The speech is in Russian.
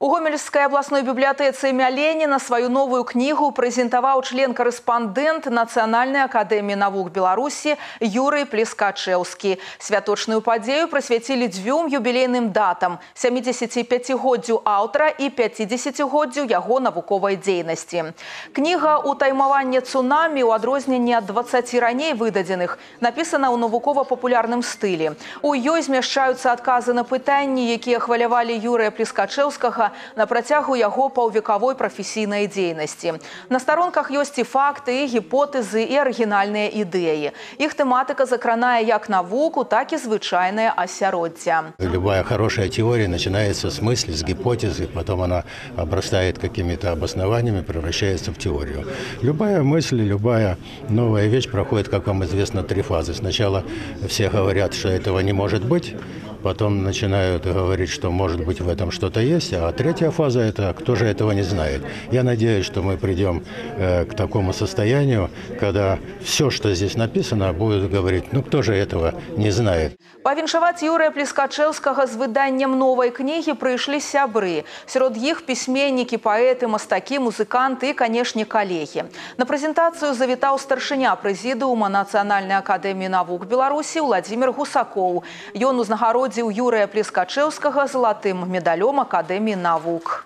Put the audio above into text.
У гомельскай абласной бібліятэцы імя Леніна сваю новую кнігу прэзентаваў член-карэспандэнт Нацыянальнай акадэміі навук Беларусі Юрый Плескачэўскі. Святочную падзею прысвяцілі дзвюм юбілейным датам 75годдзю аўтара і 50годдзю яго навуковай дзейнасці. Кніга «Утаймаванне цунамі» ў адрозненні ад 20 раней выдадзеных напісана ў навукова-папулярным стылі. У ёй змяшчаюцца адказы на пытанні, якія хвалявалі Юрыя Плескачэўскага на працягу яго паўвекавой прафесійнай дзейнасці. На старонках ёсць і факты, і гіпотэзы і арыгінальныя ідэі. Іх тэматыка закранае як навуку, так і звычайнае асяроддзя. Любая хорошая теория начинается с мысли, с гипотезы, потом она обрастает какими-то обоснованиями, превращается в теорию. Любая мысль, любая новая вещь проходит, как вам известно, три фазы. Сначала все говорят, что этого не может быть, потом начинают говорить, что может быть в этом что-то есть, а третья фаза – это кто же этого не знает. Я надеюсь, что мы придем э, к такому состоянию, когда все, что здесь написано, будет говорить, ну кто же этого не знает. Павіншаваць Юрыя Плескачэўскага з выданнем новай кнігі прыйшлі сябры. Сярод іх пісьменнікі, паэты, мастакі, музыканты і, канешне, калегі. На прэзентацыю завітаў старшыня прэзідыума Нацыянальнай акадэміі навук Беларусі Владзімир Гусакоў. Ён узнагародзіў Юрыя Плескачэўскага залатым медалём акадэміі навук.